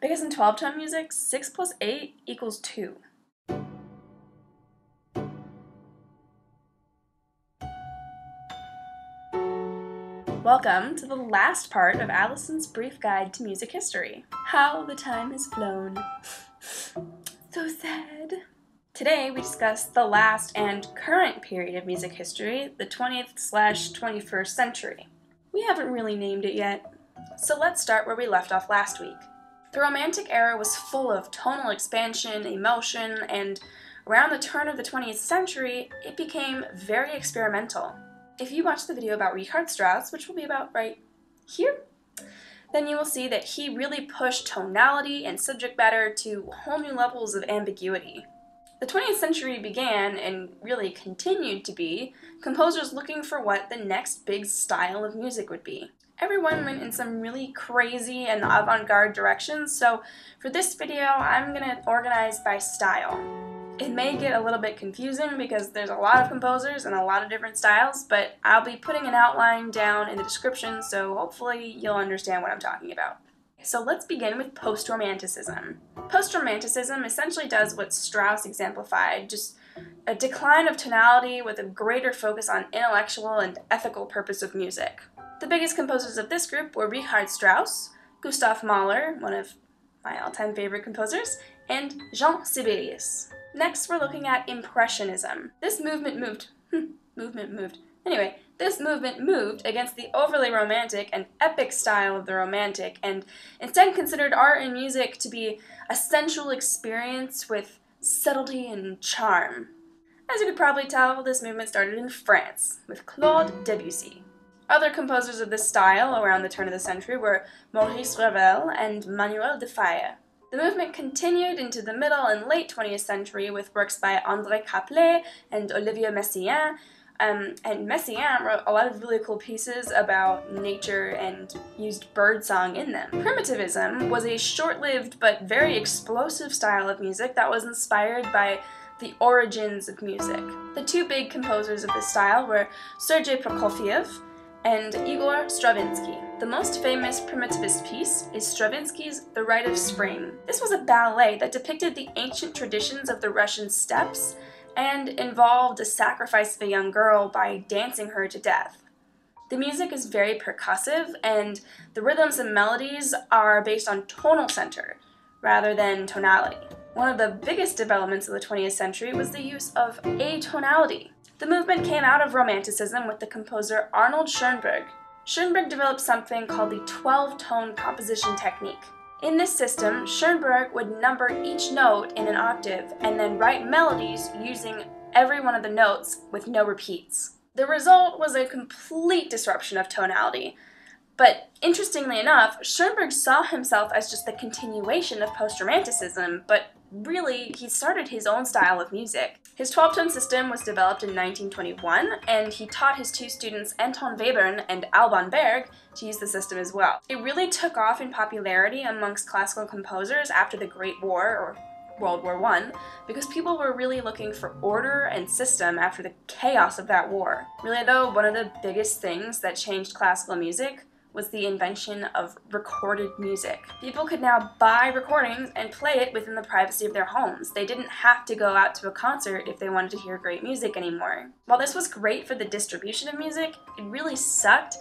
Because in 12 tone music, 6 plus 8 equals 2. Welcome to the last part of Alison's brief guide to music history. How the time has flown. so sad. Today we discuss the last and current period of music history, the 20th slash 21st century. We haven't really named it yet, so let's start where we left off last week. The Romantic era was full of tonal expansion, emotion, and around the turn of the 20th century, it became very experimental. If you watch the video about Richard Strauss, which will be about right here, then you will see that he really pushed tonality and subject matter to whole new levels of ambiguity. The 20th century began, and really continued to be, composers looking for what the next big style of music would be. Everyone went in some really crazy and avant-garde directions, so for this video I'm going to organize by style. It may get a little bit confusing because there's a lot of composers and a lot of different styles, but I'll be putting an outline down in the description so hopefully you'll understand what I'm talking about. So let's begin with post-romanticism. Post-romanticism essentially does what Strauss exemplified, just a decline of tonality with a greater focus on intellectual and ethical purpose of music. The biggest composers of this group were Richard Strauss, Gustav Mahler, one of my all-time favorite composers, and Jean Sibelius. Next, we're looking at Impressionism. This movement moved, movement moved. Anyway, this movement moved against the overly romantic and epic style of the Romantic and instead considered art and music to be a sensual experience with subtlety and charm. As you could probably tell, this movement started in France with Claude Debussy. Other composers of this style around the turn of the century were Maurice Ravel and Manuel de Falla. The movement continued into the middle and late 20th century with works by André Caplet and Olivier Messiaen, um, and Messiaen wrote a lot of really cool pieces about nature and used birdsong in them. Primitivism was a short-lived but very explosive style of music that was inspired by the origins of music. The two big composers of this style were Sergei Prokofiev and Igor Stravinsky. The most famous primitivist piece is Stravinsky's The Rite of Spring. This was a ballet that depicted the ancient traditions of the Russian steppes and involved a sacrifice of a young girl by dancing her to death. The music is very percussive, and the rhythms and melodies are based on tonal center rather than tonality. One of the biggest developments of the 20th century was the use of atonality. The movement came out of Romanticism with the composer Arnold Schoenberg, Schoenberg developed something called the 12-tone composition technique. In this system, Schoenberg would number each note in an octave and then write melodies using every one of the notes with no repeats. The result was a complete disruption of tonality. But interestingly enough, Schoenberg saw himself as just the continuation of post-romanticism, but really, he started his own style of music. His 12-tone system was developed in 1921, and he taught his two students Anton Webern and Alban Berg to use the system as well. It really took off in popularity amongst classical composers after the Great War, or World War I, because people were really looking for order and system after the chaos of that war. Really though, one of the biggest things that changed classical music was the invention of recorded music. People could now buy recordings and play it within the privacy of their homes. They didn't have to go out to a concert if they wanted to hear great music anymore. While this was great for the distribution of music, it really sucked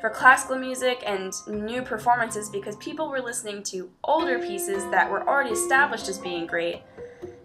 for classical music and new performances because people were listening to older pieces that were already established as being great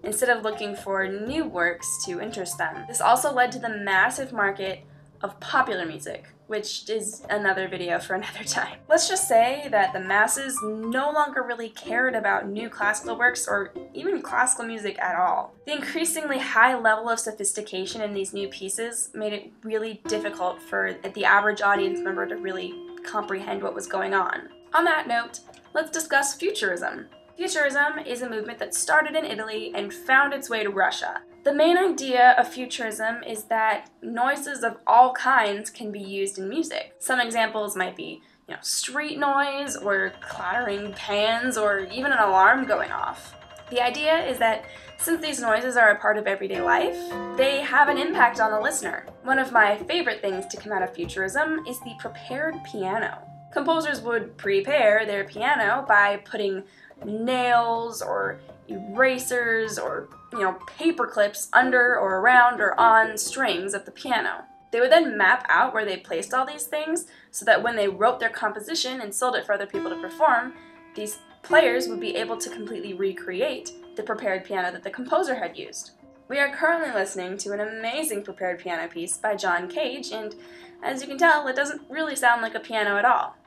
instead of looking for new works to interest them. This also led to the massive market of popular music, which is another video for another time. Let's just say that the masses no longer really cared about new classical works or even classical music at all. The increasingly high level of sophistication in these new pieces made it really difficult for the average audience member to really comprehend what was going on. On that note, let's discuss Futurism. Futurism is a movement that started in Italy and found its way to Russia. The main idea of futurism is that noises of all kinds can be used in music. Some examples might be you know, street noise, or clattering pans, or even an alarm going off. The idea is that since these noises are a part of everyday life, they have an impact on the listener. One of my favorite things to come out of futurism is the prepared piano. Composers would prepare their piano by putting nails or erasers or, you know, paper clips under or around or on strings of the piano. They would then map out where they placed all these things so that when they wrote their composition and sold it for other people to perform, these players would be able to completely recreate the prepared piano that the composer had used. We are currently listening to an amazing prepared piano piece by John Cage, and as you can tell, it doesn't really sound like a piano at all.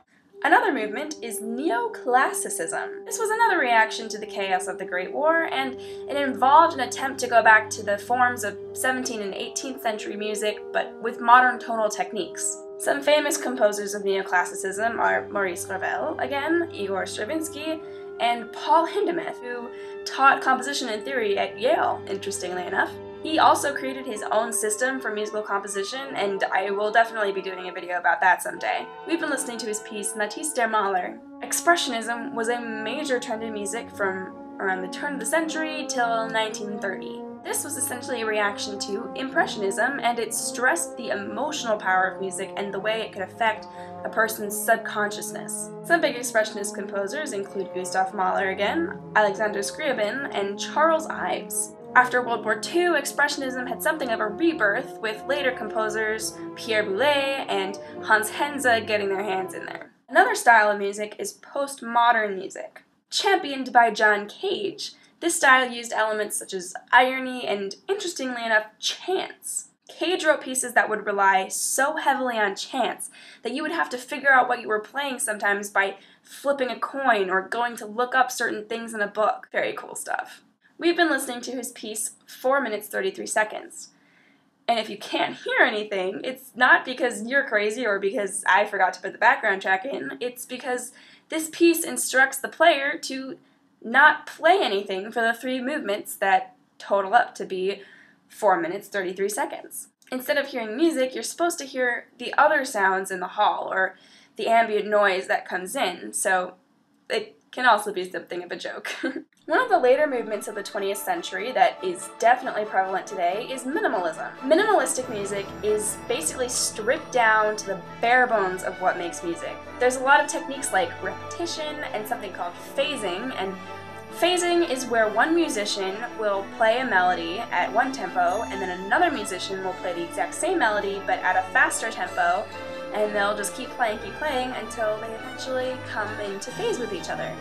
Another movement is neoclassicism. This was another reaction to the chaos of the Great War, and it involved an attempt to go back to the forms of 17th and 18th century music, but with modern tonal techniques. Some famous composers of neoclassicism are Maurice Ravel, again, Igor Stravinsky, and Paul Hindemith, who taught composition and theory at Yale, interestingly enough. He also created his own system for musical composition, and I will definitely be doing a video about that someday. We've been listening to his piece Mathis der Maler. Expressionism was a major trend in music from around the turn of the century till 1930. This was essentially a reaction to Impressionism, and it stressed the emotional power of music and the way it could affect a person's subconsciousness. Some big Expressionist composers include Gustav Mahler again, Alexander Scriabin, and Charles Ives. After World War II, Expressionism had something of a rebirth, with later composers Pierre Boulez and Hans Henze getting their hands in there. Another style of music is postmodern music. Championed by John Cage, this style used elements such as irony and, interestingly enough, chance. Cage wrote pieces that would rely so heavily on chance that you would have to figure out what you were playing sometimes by flipping a coin or going to look up certain things in a book. Very cool stuff. We've been listening to his piece 4 minutes 33 seconds. And if you can't hear anything, it's not because you're crazy or because I forgot to put the background track in. It's because this piece instructs the player to not play anything for the three movements that total up to be 4 minutes 33 seconds. Instead of hearing music, you're supposed to hear the other sounds in the hall or the ambient noise that comes in, so it can also be something of a joke. One of the later movements of the 20th century that is definitely prevalent today is minimalism. Minimalistic music is basically stripped down to the bare bones of what makes music. There's a lot of techniques like repetition and something called phasing, and phasing is where one musician will play a melody at one tempo and then another musician will play the exact same melody but at a faster tempo and they'll just keep playing, keep playing until they eventually come into phase with each other.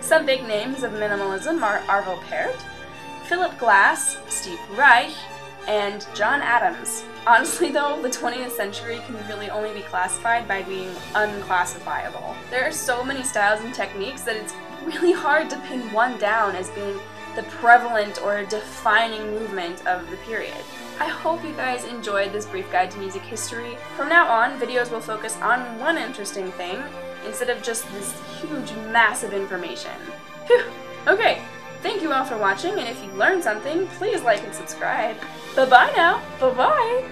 Some big names of minimalism are Arvo Pärt, Philip Glass, Steve Reich, and John Adams. Honestly though, the 20th century can really only be classified by being unclassifiable. There are so many styles and techniques that it's really hard to pin one down as being the prevalent or defining movement of the period. I hope you guys enjoyed this brief guide to music history. From now on, videos will focus on one interesting thing instead of just this huge, massive information. Whew. Okay, thank you all for watching, and if you learned something, please like and subscribe. Bye-bye now. Bye-bye.